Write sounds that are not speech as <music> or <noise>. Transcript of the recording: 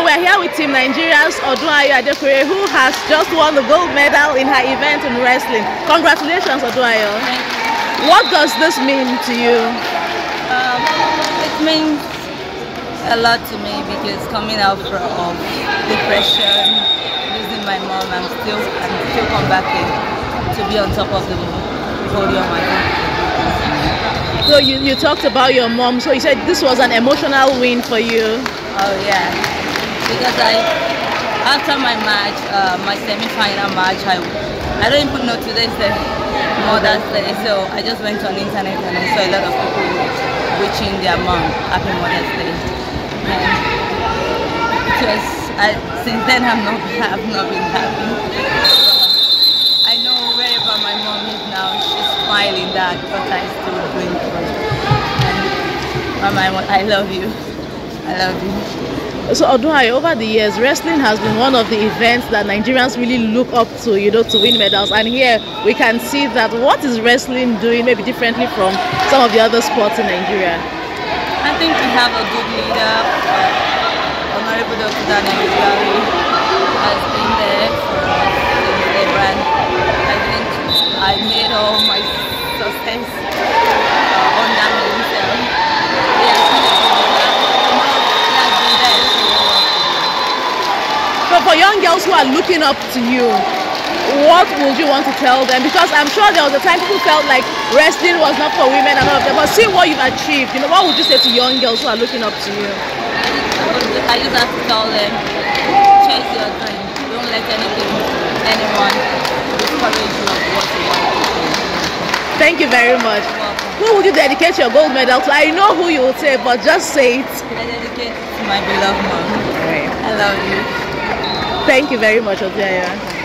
So we're here with Team Nigeria's Odunayo Adekuoroye, who has just won the gold medal in her event in wrestling. Congratulations, Odunayo. What does this mean to you? Um, it means a lot to me because coming out from depression, losing my mom, I'm still I'm still come back in to be on top of the podium. So you, you talked about your mom. So you said this was an emotional win for you. Oh yeah, because I after my match, uh, my semi-final match, I I don't even know today's the Mother's Day, so I just went on the internet and I saw a lot of people wishing their mom happy Mother's Day. It I, since then I'm not <laughs> I've not been happy. I know wherever my mom is now, she's smiling that what I still for her. And Mama, I love you. I love you. So Odunayo, over the years, wrestling has been one of the events that Nigerians really look up to, you know, to win medals. And here we can see that what is wrestling doing maybe differently from some of the other sports in Nigeria. I think we have a good leader. Uh, Honorable Dr. Daniel has been there for they ran. I think I made all my success uh, under him. So he has been a good leader. He has been there to work So for young girls who are looking up to you, what would you want to tell them? Because I'm sure there was a time people felt like wrestling was not for women and all of that. But see what you've achieved. You know, what would you say to young girls who are looking up to you? I just have to tell them, chase your dream. Don't let anything, anyone discourage you of what you want to do. Thank you very much. Who would you dedicate your gold medal to? I know who you would say, but just say it. I dedicate to my beloved mom. I love you. Thank you very much, Obiaya.